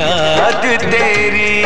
याद तेरी